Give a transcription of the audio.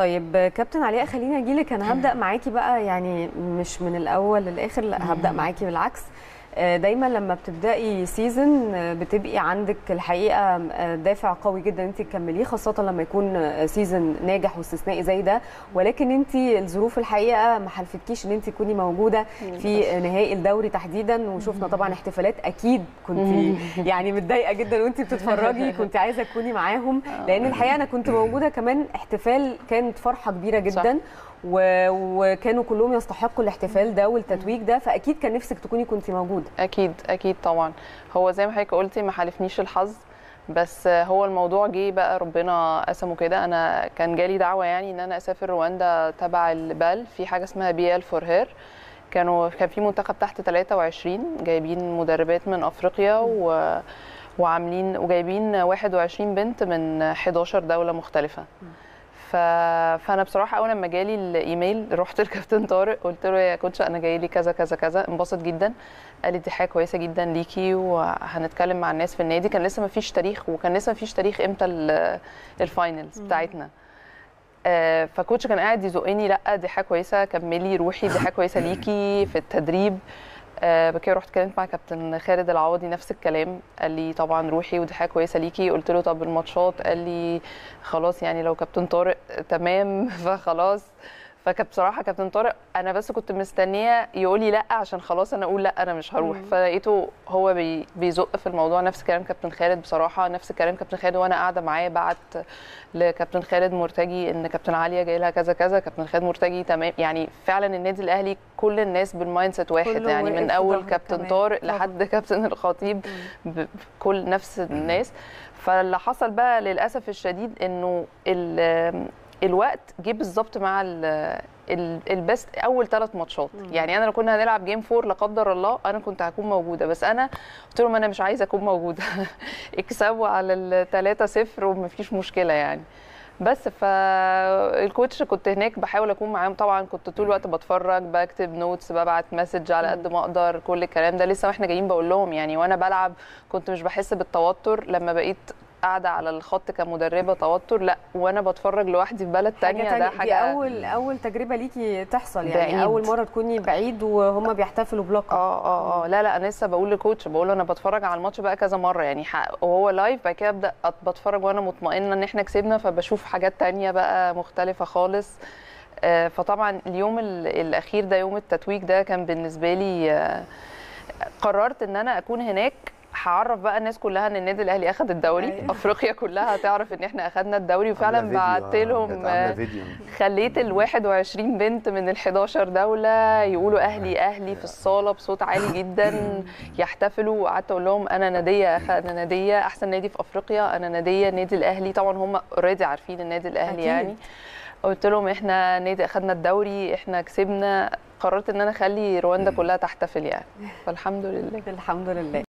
طيب كابتن علياء خليني أجي لك أنا هبدأ معاكي بقى يعني مش من الأول للآخر لأ هبدأ معاكي بالعكس. دايما لما بتبدأي season بتبقي عندك الحقيقة آه، دافع قوي جدا انت تكمليه خاصة لما يكون season ناجح واستثنائي زي ده. ولكن انت الظروف الحقيقة ما حالفتكيش إن انت تكوني موجودة في نهائي الدوري تحديدا. وشفنا طبعا احتفالات أكيد كنت يعني متضايقة جدا وانت بتتفرجي كنت عايزة تكوني معاهم. لأن الحقيقة أنا كنت موجودة كمان احتفال كانت فرحة كبيرة جدا. و... وكانوا كلهم يستحقوا الاحتفال ده والتتويج ده فأكيد كان نفسك تكوني كنت موجودة. أكيد أكيد طبعا. هو زي ما حضرتك قلتي ما حالفنيش الحظ بس هو الموضوع جه بقى ربنا قسمه كده. أنا كان جالي دعوة يعني إن أنا أسافر رواندا تبع ال BAL. في حاجة اسمها BAL for Her كانوا كان في منتخب تحت 23 جايبين مدربات من أفريقيا و وعاملين وجايبين 21 بنت من 11 دولة مختلفة. ف... فأنا بصراحة أول لما جالي الإيميل رحت لكابتن طارق قلت له يا coach أنا جاي لي كذا كذا كذا انبسط جدا. قال لي دي حاجة كويسة جدا ليكي وهنتكلم مع الناس في النادي. كان لسه ما فيش تاريخ وكان لسه ما فيش تاريخ إمتى ال finals بتاعتنا. آه ف coach كان قاعد يزقني لأ دي حاجة كويسة كملي روحي دي حاجة كويسة ليكي في التدريب. آه كده رحت اتكلمت مع كابتن خالد العوضي نفس الكلام. قال لي طبعا روحي ودي حاجة كويسة ليكي. قلت له طب الماتشات؟ قال لي خلاص يعني لو كابتن طارق تمام فخلاص. فكان بصراحة كابتن طارق أنا بس كنت مستنية يقول لي لأ عشان خلاص أنا أقول لأ أنا مش هروح. فلقيته هو بي بيزق في الموضوع. نفس كلام كابتن خالد بصراحة نفس كلام كابتن خالد وأنا قاعدة معاه بعت لكابتن خالد مرتجي إن كابتن عليا جاي لها كذا كذا كابتن خالد مرتجي تمام. يعني فعلا النادي الأهلي كل الناس بال mindset واحد. يعني من أول كابتن طارق لحد كابتن الخطيب كل نفس الناس. فاللي حصل بقى للأسف الشديد إنه الوقت جه بالظبط مع ال best أول ثلاث ماتشات. يعني أنا لو كنا هنلعب game four لا قدر الله أنا كنت هكون موجودة بس أنا قلت لهم أنا مش عايزة أكون موجودة. اكسبوا على الثلاثة صفر ومفيش مشكلة يعني. بس فال coach كنت هناك بحاول أكون معاهم. طبعا كنت طول الوقت بتفرج بكتب notes ببعت message على قد ما أقدر كل الكلام ده. لسه وإحنا جايين بقول لهم يعني وأنا بلعب كنت مش بحس بالتوتر لما بقيت قاعدة على الخط كمدربة توتر لأ وأنا بتفرج لوحدي في بلد تانية ده حاجة دي أول أول تجربة ليكي تحصل يعني بعيد. أول مرة تكوني بعيد وهم بيحتفلوا بلقب. آه آه آه. لا لا أنا لسه بقول للكوتش بقول له أنا بتفرج على الماتش بقى كذا مرة يعني وهو لايف بعد كده أبدأ بتفرج وأنا مطمئنة إن إحنا كسبنا فبشوف حاجات تانية بقى مختلفة خالص. آه فطبعا اليوم الأخير ده يوم التتويج ده كان بالنسبة لي آه قررت إن أنا أكون هناك هعرف بقى الناس كلها إن النادي الأهلي اخذ الدوري. أيوة. أفريقيا كلها هتعرف إن إحنا اخذنا الدوري وفعلا بعت لهم خليت ال 21 بنت من ال 11 دولة يقولوا أهلي أهلي في الصالة بصوت عالي جدا. يحتفلوا وقعدت أقول لهم أنا نادية أنا نادية أحسن نادي في أفريقيا أنا نادية النادي الأهلي. طبعا هم اوريدي عارفين النادي الأهلي أكيد. يعني. قلت لهم إحنا نادي اخذنا الدوري إحنا كسبنا. قررت إن أنا أخلي رواندا كلها تحتفل يعني. فالحمد لله. الحمد لله.